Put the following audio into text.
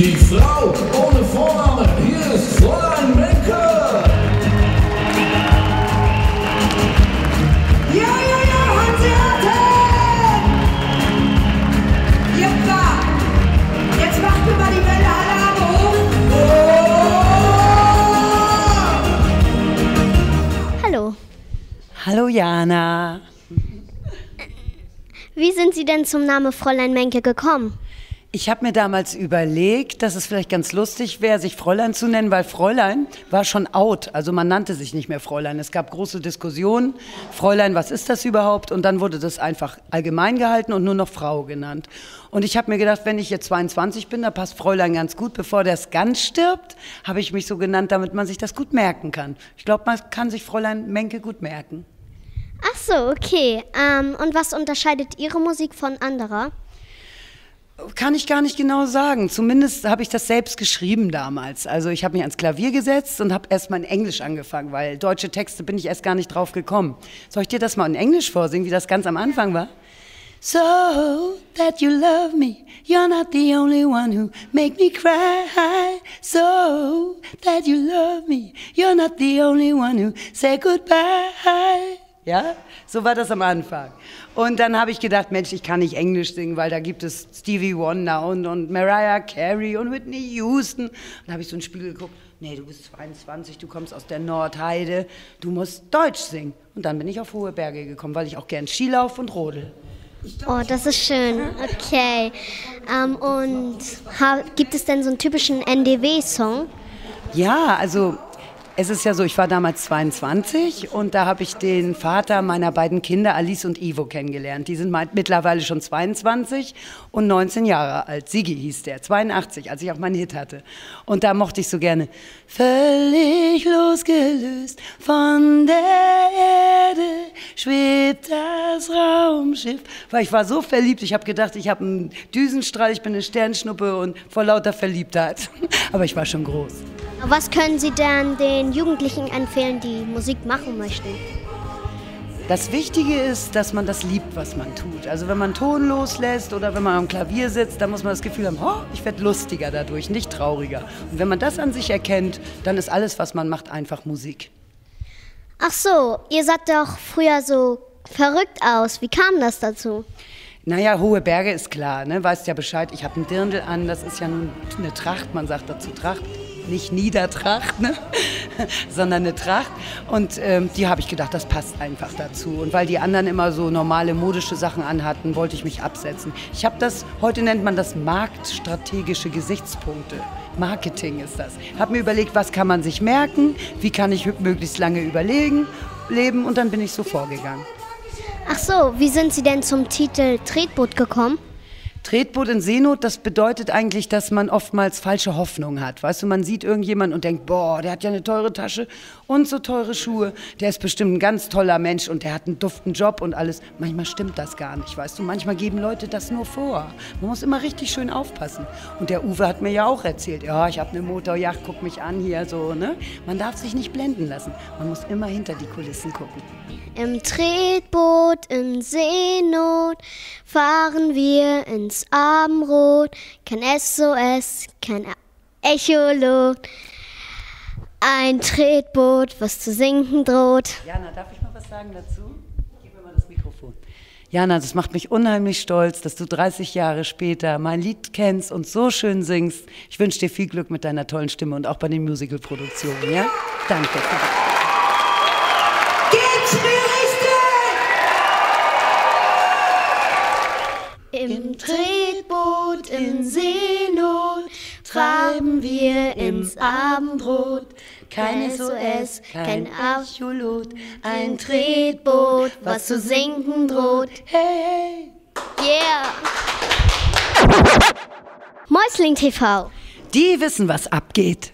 Die Frau ohne Vorname, hier ist Fräulein Menke. Ja, ja, ja, Hanseaten! Jeppa! Jetzt macht mir mal die Welle alle Arme hoch. Hallo. Hallo Jana. Wie sind Sie denn zum Namen Fräulein Menke gekommen? Ich habe mir damals überlegt, dass es vielleicht ganz lustig wäre, sich Fräulein zu nennen, weil Fräulein war schon out. Also man nannte sich nicht mehr Fräulein. Es gab große Diskussionen. Fräulein, was ist das überhaupt? Und dann wurde das einfach allgemein gehalten und nur noch Frau genannt. Und ich habe mir gedacht, wenn ich jetzt 22 bin, da passt Fräulein ganz gut. Bevor das ganz stirbt, habe ich mich so genannt, damit man sich das gut merken kann. Ich glaube, man kann sich Fräulein Menke gut merken. Ach so, okay. Ähm, und was unterscheidet Ihre Musik von anderer? Kann ich gar nicht genau sagen. Zumindest habe ich das selbst geschrieben damals. Also ich habe mich ans Klavier gesetzt und habe erst mal in Englisch angefangen, weil deutsche Texte bin ich erst gar nicht drauf gekommen. Soll ich dir das mal in Englisch vorsingen, wie das ganz am Anfang war? So that you love me, you're not the only one who make me cry. So that you love me, you're not the only one who say goodbye. Ja, so war das am Anfang. Und dann habe ich gedacht, Mensch, ich kann nicht Englisch singen, weil da gibt es Stevie Wonder und, und Mariah Carey und Whitney Houston. Und da habe ich so einen Spiegel geguckt. Nee, du bist 22, du kommst aus der Nordheide, du musst Deutsch singen. Und dann bin ich auf hohe Berge gekommen, weil ich auch gern Skilauf und rodel. Oh, das ist schön. Okay. Ähm, und gibt es denn so einen typischen NDW-Song? Ja, also es ist ja so, ich war damals 22 und da habe ich den Vater meiner beiden Kinder, Alice und Ivo, kennengelernt. Die sind mittlerweile schon 22 und 19 Jahre alt. Sigi hieß der, 82, als ich auch meinen Hit hatte. Und da mochte ich so gerne. Völlig losgelöst von der Erde schwebt das Raumschiff. Weil ich war so verliebt, ich habe gedacht, ich habe einen Düsenstrahl, ich bin eine Sternschnuppe und vor lauter Verliebtheit. Aber ich war schon groß. Was können Sie denn den Jugendlichen empfehlen, die Musik machen möchten? Das Wichtige ist, dass man das liebt, was man tut. Also wenn man Ton loslässt oder wenn man am Klavier sitzt, dann muss man das Gefühl haben, oh, ich werde lustiger dadurch, nicht trauriger. Und wenn man das an sich erkennt, dann ist alles, was man macht, einfach Musik. Ach so, ihr saht doch früher so verrückt aus. Wie kam das dazu? Naja, hohe Berge ist klar, ne? weißt ja Bescheid, ich habe einen Dirndl an, das ist ja nun eine Tracht, man sagt dazu Tracht, nicht Niedertracht, ne? sondern eine Tracht. Und ähm, die habe ich gedacht, das passt einfach dazu. Und weil die anderen immer so normale modische Sachen anhatten, wollte ich mich absetzen. Ich habe das, heute nennt man das marktstrategische Gesichtspunkte. Marketing ist das. Habe mir überlegt, was kann man sich merken, wie kann ich möglichst lange überlegen, leben und dann bin ich so vorgegangen. Ach so, wie sind Sie denn zum Titel Tretboot gekommen? Tretboot in Seenot, das bedeutet eigentlich, dass man oftmals falsche Hoffnung hat. Weißt du, man sieht irgendjemanden und denkt, boah, der hat ja eine teure Tasche und so teure Schuhe. Der ist bestimmt ein ganz toller Mensch und der hat einen duften Job und alles. Manchmal stimmt das gar nicht, weißt du. Manchmal geben Leute das nur vor. Man muss immer richtig schön aufpassen. Und der Uwe hat mir ja auch erzählt, ja, ich habe eine Motorjacht, guck mich an hier so, ne? Man darf sich nicht blenden lassen. Man muss immer hinter die Kulissen gucken. Im Tretboot in Seenot fahren wir ins Abendrot. Kein SOS, kein Echolot. Ein Tretboot, was zu sinken droht. Jana, darf ich mal was sagen dazu? Gib mir mal das Mikrofon. Jana, das macht mich unheimlich stolz, dass du 30 Jahre später mein Lied kennst und so schön singst. Ich wünsche dir viel Glück mit deiner tollen Stimme und auch bei den Musical-Produktionen, ja? Danke. In Seenot treiben wir ins Abendrot. Kein SOS, kein Echolot, ein Tretboot, was zu sinken droht. Hey, hey. Yeah! Mäusling TV. Die wissen, was abgeht.